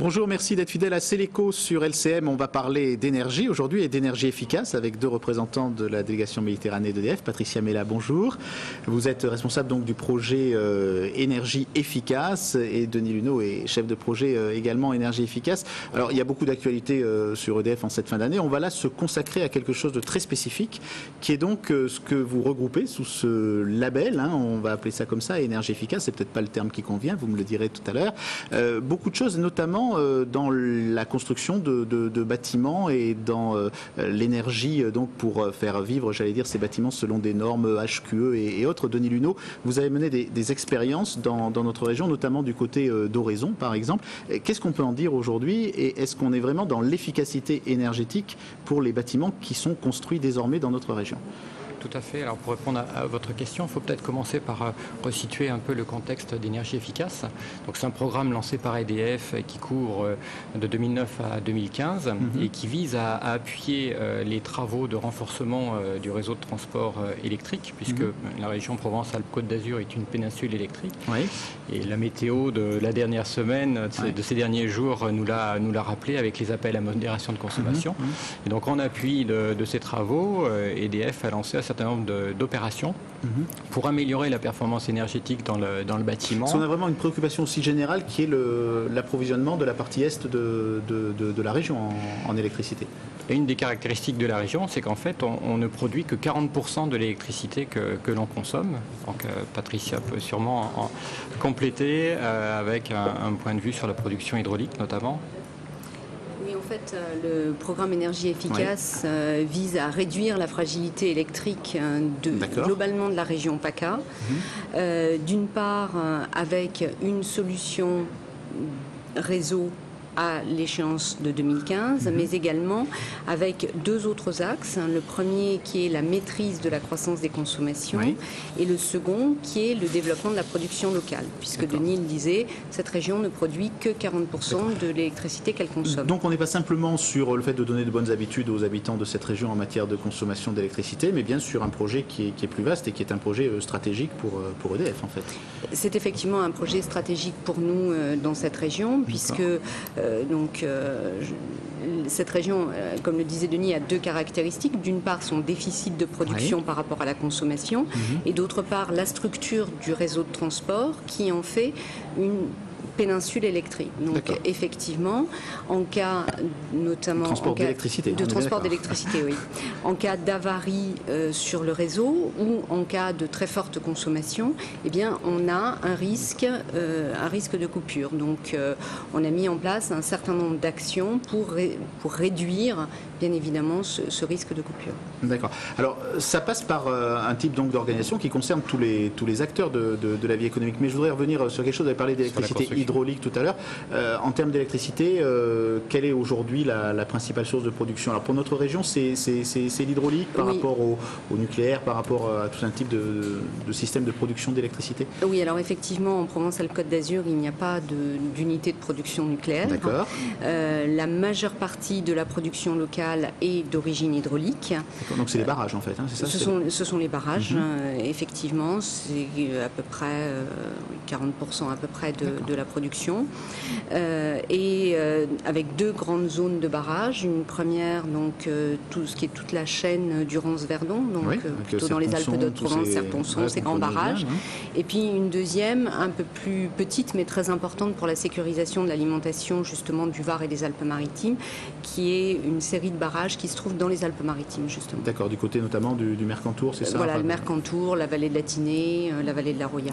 Bonjour, merci d'être fidèle à Céléco sur LCM. On va parler d'énergie aujourd'hui et d'énergie efficace avec deux représentants de la délégation Méditerranée d'EDF. Patricia Mella, bonjour. Vous êtes responsable donc du projet euh, énergie efficace et Denis Luneau est chef de projet euh, également énergie efficace. Alors il y a beaucoup d'actualités euh, sur EDF en cette fin d'année. On va là se consacrer à quelque chose de très spécifique qui est donc ce que vous regroupez sous ce label. Hein, on va appeler ça comme ça, énergie efficace. C'est peut-être pas le terme qui convient, vous me le direz tout à l'heure. beaucoup de choses, notamment euh, dans la construction de, bâtiments et dans euh, l'énergie euh, donc pour faire vivre, j'allais dire, ces bâtiments selon des normes HQE et, autres. Denis Luneau, vous avez mené des, expériences dans, notre région, notamment du côté d'Oraison, par exemple. Qu'est-ce qu'on peut en dire aujourd'hui et est-ce qu'on est vraiment dans l'efficacité énergétique pour les bâtiments qui sont construits désormais dans notre région? Tout à fait. Alors pour répondre à, votre question, il faut peut-être commencer par euh, resituer un peu le contexte d'énergie efficace. Donc c'est un programme lancé par EDF qui couvre euh, de 2009 à 2015 mhm. et qui vise à, appuyer euh, les travaux de renforcement du réseau de transport électrique, puisque mhm. la région Provence-Alpes-Côte d'Azur est une péninsule électrique. Et la météo de la dernière semaine, de ces derniers jours, nous l'a nous l'a rappelé avec les appels à modération de consommation. Mhm. Et donc en appui de, de ces travaux, EDF a lancé certain nombre d'opérations mhm. pour améliorer la performance énergétique dans le, dans le bâtiment. on a vraiment une préoccupation aussi générale qui est l'approvisionnement de la partie est de, de, de, la région en, électricité. Et une des caractéristiques de la région, c'est qu'en fait, on, ne produit que 40% de l'électricité que, que l'on consomme. Donc, euh, Patricia peut sûrement en compléter euh, avec un point de vue sur la production hydraulique notamment fait, euh, le programme énergie efficace euh, vise à réduire la fragilité électrique euh, de, globalement de la région PACA. Mhm. D'une part, avec une solution réseau à l'échéance de 2015, mhm. mais également avec deux autres axes. Le premier qui est la maîtrise de la croissance des consommations et le second qui est le développement de la production locale, puisque Denis le disait, cette région ne produit que 40% de l'électricité qu'elle consomme. Donc on n'est pas simplement sur le fait de donner de bonnes habitudes aux habitants de cette région en matière de consommation d'électricité, mais bien sur un projet qui est, plus vaste et qui est un projet euh, stratégique pour, euh, pour EDF en fait. C'est effectivement un projet stratégique pour nous euh, dans cette région, puisque donc, euh, cette région, euh, comme le disait Denis, a deux caractéristiques. D'une part, son déficit de production par rapport à la consommation, mhm. et d'autre part, la structure du réseau de transport qui en fait une péninsule électrique. Donc effectivement, en cas notamment transport d'électricité, de transport d'électricité, oui, en cas d'avarie euh, sur le réseau ou en cas de très forte consommation, eh bien on a un risque, euh, un risque de coupure. Donc euh, on a mis en place un certain nombre d'actions pour pour réduire bien évidemment ce, risque de coupure. D'accord. Alors ça passe par un type donc d'organisation qui concerne tous les tous les acteurs de, de, la vie économique. Mais je voudrais revenir sur quelque chose. Vous avez parlé d'électricité hydraulique tout à l'heure. Euh, en termes d'électricité, euh, quelle est aujourd'hui la, principale source de production Alors pour notre région, c'est l'hydraulique par rapport au, nucléaire, par rapport à tout un type de, système de production d'électricité Oui, alors effectivement, en Provence-Alpes-Côte d'Azur, il n'y a pas d'unité de, production nucléaire. D'accord. Euh, la majeure partie de la production locale est d'origine hydraulique. Donc c'est les barrages en fait, hein, c'est ça ce sont, ce sont, les barrages, mhm. effectivement. C'est à peu près 40% à peu près de, de la production, euh, et euh, avec deux grandes zones de barrage. Une première, donc euh, tout ce qui est toute la chaîne Durance-Verdon, donc plutôt dans les Alpes de Provence, Serponçon, ces grands barrages. Et puis une deuxième, un peu plus petite, mais très importante pour la sécurisation de l'alimentation justement du Var et des Alpes-Maritimes, qui est une série de barrages qui se trouvent dans les Alpes-Maritimes justement. D'accord, du côté notamment du, Mercantour, c'est ça Voilà, le Mercantour, la vallée de la Tinée, la vallée de la Roya.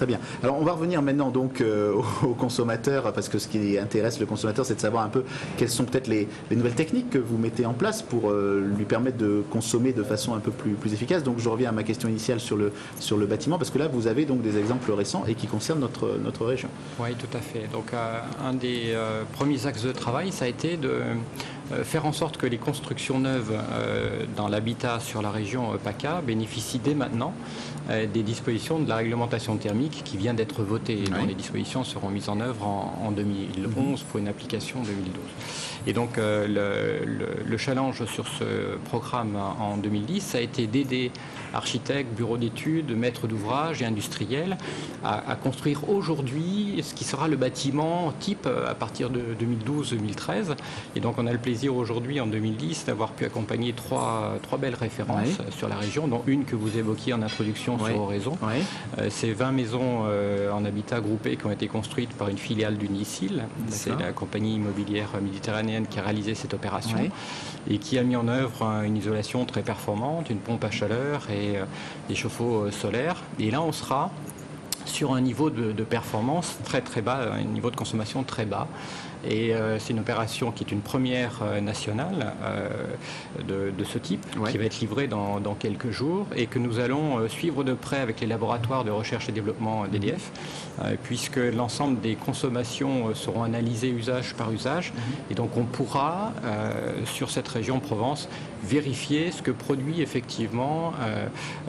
Très bien. Alors on va revenir maintenant donc euh, aux consommateurs parce que ce qui intéresse le consommateur c'est de savoir un peu quelles sont peut-être les, nouvelles techniques que vous mettez en place pour euh, lui permettre de consommer de façon un peu plus, plus efficace. Donc je reviens à ma question initiale sur le, sur le bâtiment parce que là vous avez donc des exemples récents et qui concernent notre, notre région. Oui tout à fait. Donc euh, un des premiers axes de travail ça a été de faire en sorte que les constructions neuves dans l'habitat sur la région PACA bénéficient dès maintenant des dispositions de la réglementation thermique qui vient d'être voté et dont les dispositions seront mises en œuvre en, 2011 pour une application 2012. Et donc euh, le, challenge sur ce programme en 2010 ça a été d'aider architectes, bureaux d'études, maîtres d'ouvrage et industriels, à, construire aujourd'hui ce qui sera le bâtiment type à partir de 2012-2013. Et donc on a le plaisir aujourd'hui, en 2010, d'avoir pu accompagner trois, trois belles références sur la région, dont une que vous évoquiez en introduction sur Horizon. Euh, c'est 20 maisons euh, en habitat groupé qui ont été construites par une filiale d'Unicil. C'est la compagnie immobilière méditerranéenne qui a réalisé cette opération et qui a mis en œuvre une isolation très performante, une pompe à chaleur et euh, des chauffe-eau solaires. Et là, on sera sur un niveau de, de, performance très très bas, un niveau de consommation très bas. Et euh, c'est une opération qui est une première euh, nationale euh, de, ce type, qui va être livrée dans, quelques jours et que nous allons suivre de près avec les laboratoires de recherche et développement d'EDF, puisque l'ensemble des consommations seront analysées usage par usage. Mhm. Et donc on pourra, sur cette région Provence, vérifier ce que produit effectivement,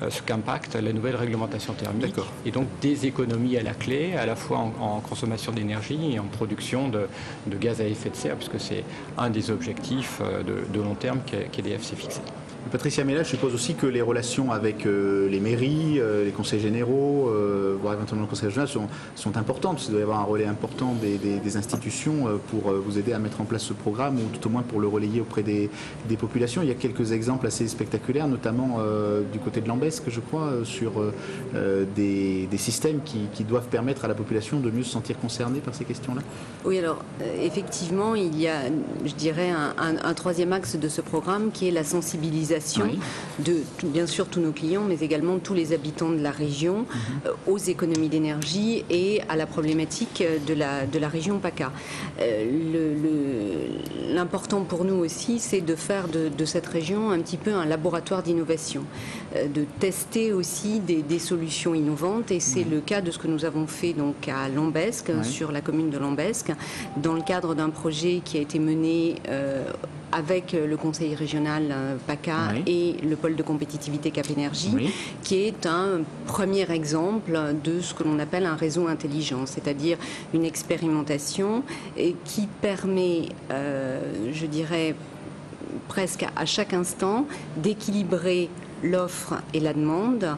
ce qu'impacte la nouvelle réglementation thermique. Et donc des économies à la clé, à la fois en consommation d'énergie et en production de, de gaz à effet de serre, puisque c'est un des objectifs euh, de, long terme qu'EDF s'est fixé. Patricia Mella, je suppose aussi que les relations avec euh, les mairies, euh, les conseils généraux, voire éventuellement le conseil régional sont, importantes, qu'il doit y avoir un relais important des, institutions pour vous aider à mettre en place ce programme, ou tout au moins pour le relayer auprès des, populations. Il y a quelques exemples assez spectaculaires, notamment du côté de l'Ambesque, je crois, sur des, systèmes qui, doivent permettre à la population de mieux se sentir concernée par ces questions-là. Oui, alors effectivement, il y a, je dirais, un, troisième axe de ce programme qui est la sensibilisation de, bien sûr, tous nos clients, mais également tous les habitants de la région mhm. euh, aux économies d'énergie et à la problématique de la, de la région PACA. Euh, l'important pour nous aussi, c'est de faire de, cette région un petit peu un laboratoire d'innovation, euh, de tester aussi des, solutions innovantes, et c'est mhm. le cas de ce que nous avons fait donc à Lambesque, sur la commune de Lambesque, dans le cadre d'un projet qui a été mené euh, avec le conseil régional euh, PACA et le pôle de compétitivité Cap Énergie, qui est un premier exemple de ce que l'on appelle un réseau intelligent, c'est-à-dire une expérimentation qui permet, euh, je dirais, presque à chaque instant d'équilibrer l'offre et la demande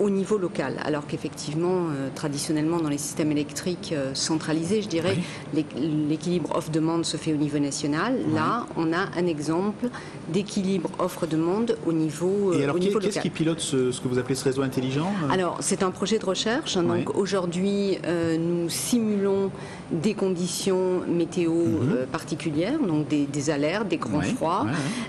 au niveau local, alors qu'effectivement, euh, traditionnellement, dans les systèmes électriques euh, centralisés, je dirais, l'équilibre offre-demande se fait au niveau national. Là, on a un exemple d'équilibre offre-demande au niveau, Et alors, local. Qu'est-ce qui pilote ce, que vous appelez ce réseau intelligent Alors, c'est un projet de recherche. Donc, aujourd'hui, euh, nous simulons des conditions météo mhm. particulières, donc des, alertes, des grands froids.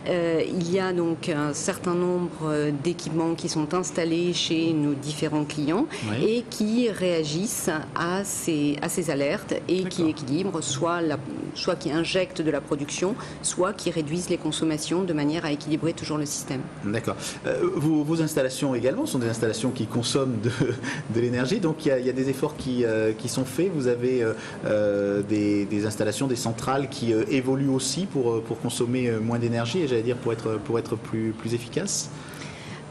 il y a donc un certain nombre d'équipements qui sont installés chez nos différents clients et qui réagissent à ces, à ces alertes et qui équilibrent soit, la, soit qui injectent de la production, soit qui réduisent les consommations de manière à équilibrer toujours le système. D'accord. Euh, vos, installations également sont des installations qui consomment de, de l'énergie, donc il y, a, des efforts qui, euh, qui, sont faits. Vous avez euh, des, des, installations, des centrales qui évoluent aussi pour, pour consommer moins d'énergie et j'allais dire pour être, pour être plus, plus efficaces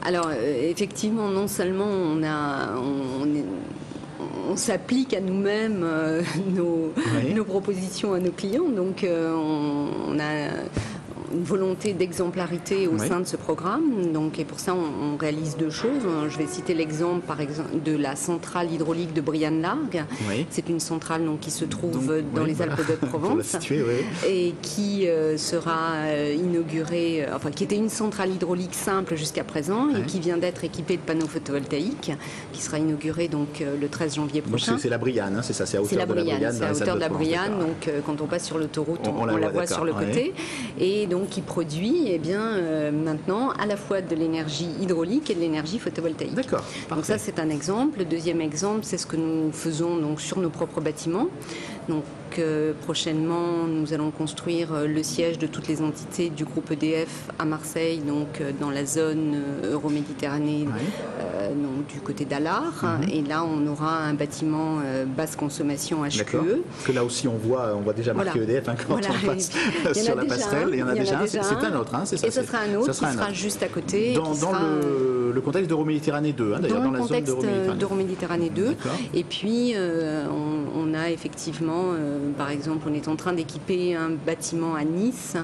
alors, euh, effectivement, non seulement on a. On, s'applique à nous-mêmes euh, nos, nos, propositions à nos clients. Donc, euh, on, a une volonté d'exemplarité au sein de ce programme. Donc, et pour ça, on, réalise deux choses. Je vais citer l'exemple, par exemple, de la centrale hydraulique de Brianne-Largue. C'est une centrale donc, qui se trouve dans les Alpes de Provence et qui euh, sera euh, inaugurée, euh, enfin, qui était une centrale hydraulique simple jusqu'à présent et qui vient d'être équipée de panneaux photovoltaïques, qui sera inaugurée donc le 13 janvier prochain. C'est la Brianne, hein, c'est ça, c'est à hauteur de la Brianne. C'est à hauteur de la Brianne, donc quand on passe sur l'autoroute, on, la voit sur le côté. Et donc qui produit eh bien, euh, maintenant à la fois de l'énergie hydraulique et de l'énergie photovoltaïque. D'accord. Donc ça c'est un exemple. Le deuxième exemple, c'est ce que nous faisons donc sur nos propres bâtiments. Donc euh, prochainement, nous allons construire euh, le siège de toutes les entités du groupe EDF à Marseille, donc dans la zone euroméditerranée, du côté d'Alard. Mhm. Et là, on aura un bâtiment basse consommation HQE. Que là aussi, on voit, on voit déjà marqué EDF hein, quand on passe sur la passerelle. il y en a, déjà, un. C'est un autre, hein, ça. Et ce sera un autre qui sera juste à côté. Dans, le, contexte d'Euroméditerranée 2, hein, d'ailleurs, dans, dans, la zone d'Euroméditerranée 2. Et puis, on, a effectivement, par exemple, on est en train d'équiper un bâtiment à Nice,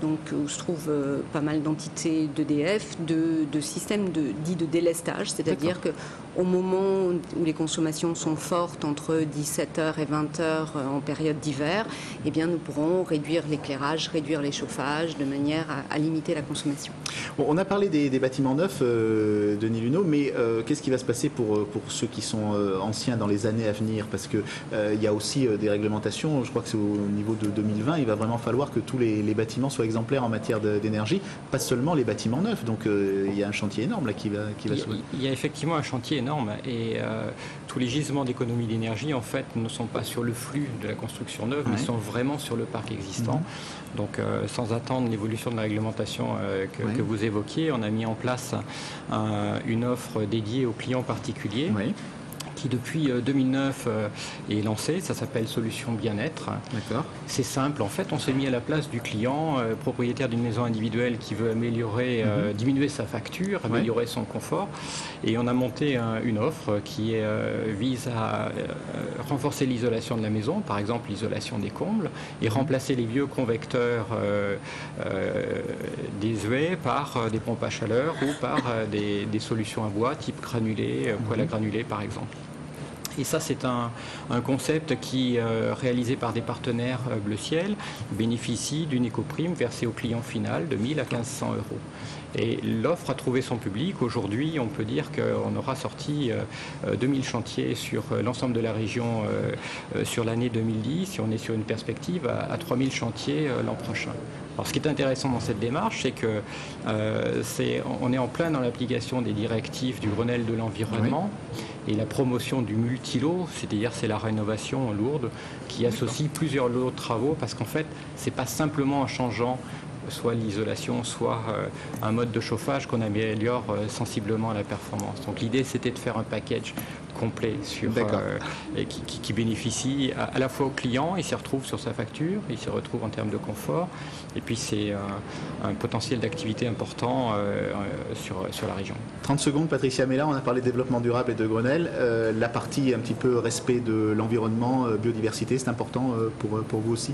donc où se trouve pas mal d'entités d'EDF, de, de systèmes de, dits de délestage, c'est-à-dire que au moment où les consommations sont fortes, entre 17h et 20h euh, en période d'hiver, eh bien, nous pourrons réduire l'éclairage, réduire les chauffages de manière à, limiter la consommation. on a parlé des, bâtiments neufs, euh, Denis Luneau, mais euh, qu'est-ce qui va se passer pour, pour ceux qui sont anciens dans les années à venir? Parce qu'il il y a aussi des réglementations, je crois que c'est au niveau de 2020, il va vraiment falloir que tous les, bâtiments soient exemplaires en matière d'énergie, pas seulement les bâtiments neufs. Donc il y a un chantier énorme là qui va, qui va il, il y a effectivement un chantier énorme et euh, tous les gisements d'économie d'énergie en fait ne sont pas sur le flux de la construction neuve, mais sont vraiment sur le parc existant. Mhm. Donc euh, sans attendre l'évolution de la réglementation euh, que, vous évoquiez, on a mis en place une offre dédiée aux clients particuliers qui depuis 2009 euh, euh, est lancé. Ça s'appelle Solution Bien-être. D'accord. C'est simple. En fait, on s'est mis à la place du client, euh, propriétaire d'une maison individuelle qui veut améliorer, mhm. diminuer sa facture, améliorer son confort. Et on a monté une offre qui vise à renforcer l'isolation de la maison, par exemple l'isolation des combles, et mhm. remplacer les vieux convecteurs désuets par des pompes à chaleur ou par des, solutions à bois type granulé, poêle à mhm. granulé par exemple. Et ça, c'est un, concept qui, euh, réalisé par des partenaires euh, Bleu Ciel, bénéficie d'une éco-prime versée au client final de 1000 à 1500 euros. Et l'offre a trouvé son public. Aujourd'hui, on peut dire qu'on aura sorti 2000 euh, chantiers sur l'ensemble de la région sur l'année 2010 et on est sur une perspective à, 3000 chantiers l'an prochain. Alors, ce qui est intéressant dans cette démarche, c'est que on est en plein dans l'application des directives du Grenelle de l'environnement et la promotion du multilo, c'est-à-dire c'est la rénovation lourde qui associe plusieurs lots de travaux parce qu'en fait, c'est pas simplement en changeant soit l'isolation, soit euh, un mode de chauffage qu'on améliore euh, sensiblement la performance. Donc l'idée c'était de faire un package complet sur, euh, et qui, bénéficie à, la fois au client, il s'y retrouve sur sa facture, il s'y retrouve en termes de confort, et puis c'est un, potentiel d'activité important euh, euh, sur, sur la région. 30 secondes, Patricia Mella, on a parlé développement durable et de Grenelle. la partie un petit peu respect de l'environnement, biodiversité, c'est important pour, pour vous aussi?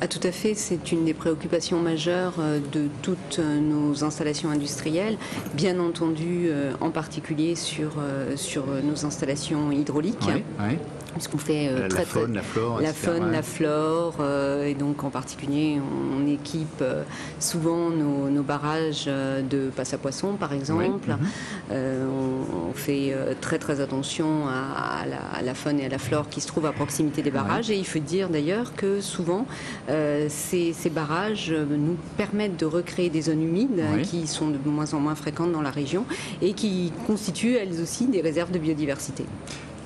Ah, Tout à fait, c'est une des préoccupations majeures de toutes nos installations industrielles, bien entendu en particulier sur, sur nos installations hydraulique. Puisqu'on fait euh, la, faune, la flore, la faune, la flore, euh, et donc en particulier, on, équipe euh, souvent nos, barrages de passe à poisson, par exemple. Mhm. on, fait très très attention à, la, faune et à la flore qui se trouvent à proximité des barrages. Et il faut dire d'ailleurs que souvent, ces, barrages nous permettent de recréer des zones humides qui sont de moins en moins fréquentes dans la région et qui constituent elles aussi des réserves de biodiversité.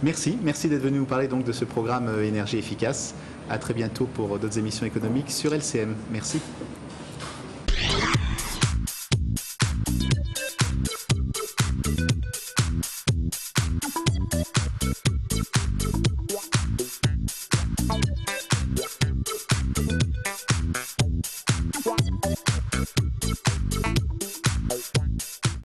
Merci, merci d'être venu nous parler donc de ce programme euh, énergie efficace. À très bientôt pour d'autres émissions économiques sur LCM. Merci.